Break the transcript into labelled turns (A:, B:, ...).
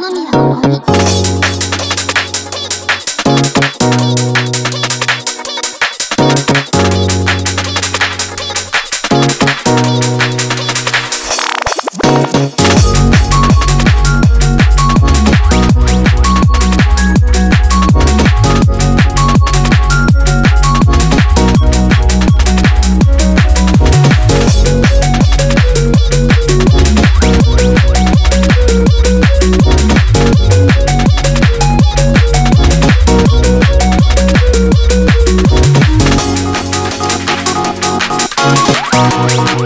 A: のみはここに。Thank